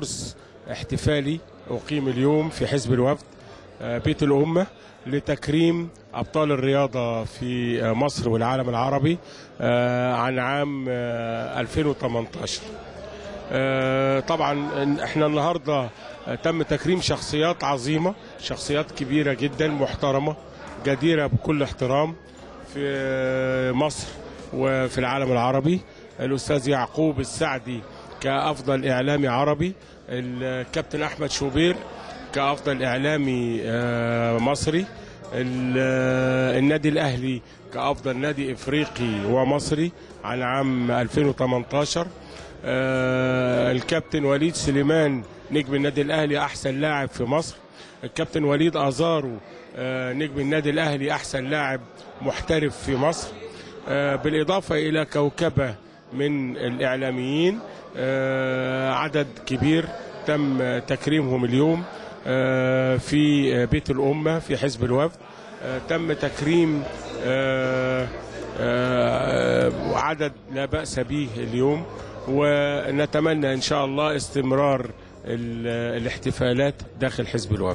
كورس احتفالي أقيم اليوم في حزب الوفد آه، بيت الأمة لتكريم أبطال الرياضة في آه، مصر والعالم العربي آه، عن عام آه، 2018 آه، طبعا إحنا النهارده آه، تم تكريم شخصيات عظيمة شخصيات كبيرة جدا محترمة جديرة بكل احترام في مصر وفي العالم العربي. الأستاذ يعقوب السعدي كأفضل إعلامي عربي الكابتن أحمد شوبير كأفضل إعلامي آه، مصري آه، النادي الأهلي كأفضل نادي إفريقي ومصري عن عام 2018 آه، الكابتن وليد سليمان نجم النادي الأهلي أحسن لاعب في مصر. الكابتن وليد أزارو آه، نجم النادي الأهلي أحسن لاعب محترف في مصر. بالإضافة إلى كوكبة من الإعلاميين. آه، عدد كبير تم تكريمهم اليوم آه، في بيت الأمة في حزب الوفد. آه، تم تكريم عدد لا بأس به اليوم. ونتمنى إن شاء الله استمرار ال- الاحتفالات داخل حزب الوفد.